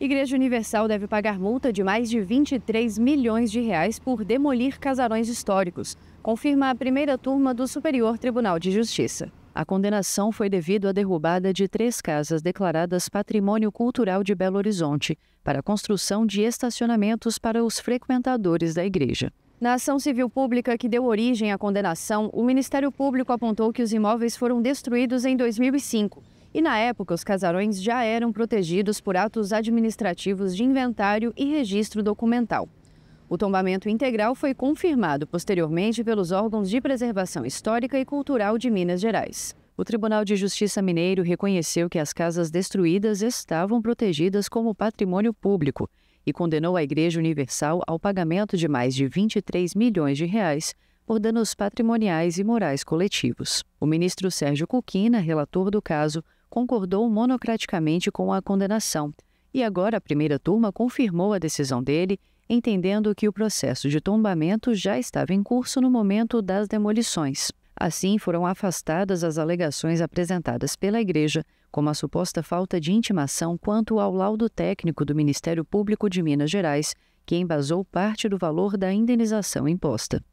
Igreja Universal deve pagar multa de mais de 23 milhões de reais por demolir casarões históricos, confirma a primeira turma do Superior Tribunal de Justiça. A condenação foi devido à derrubada de três casas declaradas Patrimônio Cultural de Belo Horizonte para a construção de estacionamentos para os frequentadores da igreja. Na ação civil pública que deu origem à condenação, o Ministério Público apontou que os imóveis foram destruídos em 2005 e, na época, os casarões já eram protegidos por atos administrativos de inventário e registro documental. O tombamento integral foi confirmado posteriormente pelos órgãos de preservação histórica e cultural de Minas Gerais. O Tribunal de Justiça Mineiro reconheceu que as casas destruídas estavam protegidas como patrimônio público e condenou a Igreja Universal ao pagamento de mais de 23 milhões de reais por danos patrimoniais e morais coletivos. O ministro Sérgio Cuquina, relator do caso, concordou monocraticamente com a condenação e agora a primeira turma confirmou a decisão dele, entendendo que o processo de tombamento já estava em curso no momento das demolições. Assim, foram afastadas as alegações apresentadas pela Igreja, como a suposta falta de intimação quanto ao laudo técnico do Ministério Público de Minas Gerais, que embasou parte do valor da indenização imposta.